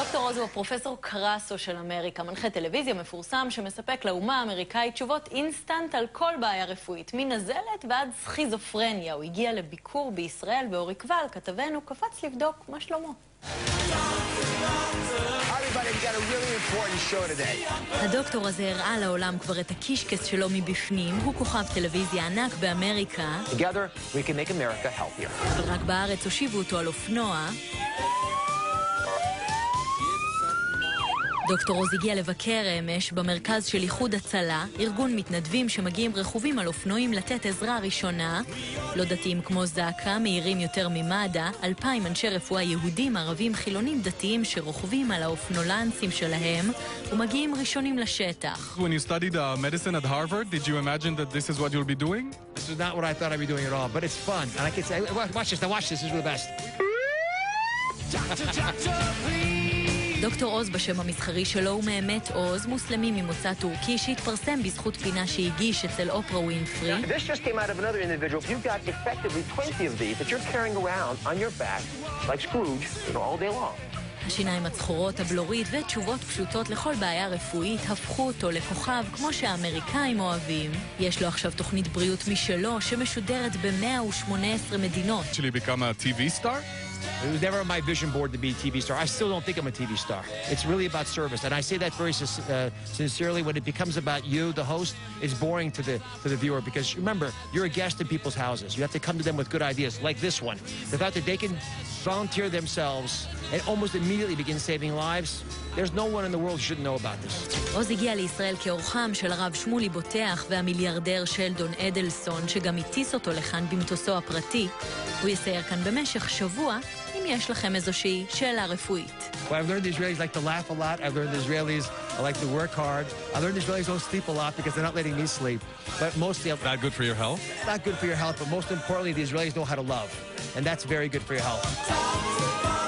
דוקטור עוז הוא הפרופסור קרסו של אמריקה, מנחה טלוויזיה מפורסם שמספק לאומה האמריקאית תשובות אינסטנט על כל בעיה רפואית, מנזלת ועד סכיזופרניה. הוא הגיע לביקור בישראל ואורי קבל, כתבנו, קפץ לבדוק מה שלמה. הדוקטור הזה הראה לעולם כבר את הקישקס שלו מבפנים, הוא כוכב טלוויזיה ענק באמריקה. ורק בארץ הושיבו אותו על אופנוע. דוקטור עוז הגיע לבקר אמש במרכז של איחוד הצלה, ארגון מתנדבים שמגיעים רכובים על אופנועים לתת עזרה ראשונה. לא דתיים כמו זק"א, מהירים יותר ממד"א, אלפיים אנשי רפואה יהודים, ערבים, חילונים דתיים שרוכבים על האופנולנסים שלהם ומגיעים ראשונים לשטח. When you studied uh, medicine at Harvard, did you imagine that this is what you'll be doing? This is not what I thought I'd be doing at all, but it's fun. And I can say, watch this, watch this, this is the best. דוקטור עוז בשם המסחרי שלו הוא מאמת עוז, מוסלמי ממוצא טורקי שהתפרסם בזכות פינה שהגיש אצל אופרה ווינפרי. השיניים הצחורות, הבלורית ותשובות פשוטות לכל בעיה רפואית הפכו אותו לכוכב כמו שהאמריקאים אוהבים. יש לו עכשיו תוכנית בריאות משלו שמשודרת ב-118 מדינות. Become a TV star? It was never on my vision board to be a TV star. I still don't think I'm a TV star. It's really about service, and I say that very uh, sincerely. When it becomes about you, the host, it's boring to the to the viewer because remember, you're a guest in people's houses. You have to come to them with good ideas, like this one. The fact that they can volunteer themselves and almost immediately begin saving lives. There's no one in the world who shouldn't know about this. עוז הגיע לישראל כאורחם של הרב שמולי בוטח והמיליארדר שלדון אדלסון, שגם הטיס אותו לכאן במטוסו הפרטי. הוא יסייר כאן במשך שבוע, אם יש לכם איזושהי שאלה רפואית. Well, I've learned the Israelis like to laugh a lot. I've learned the Israelis like to work hard. I've learned the Israelis don't sleep a lot because they're not letting me sleep. But mostly... Not good for your health? Not good for your health, but most importantly, the Israelis know how to love. And that's very good for your health.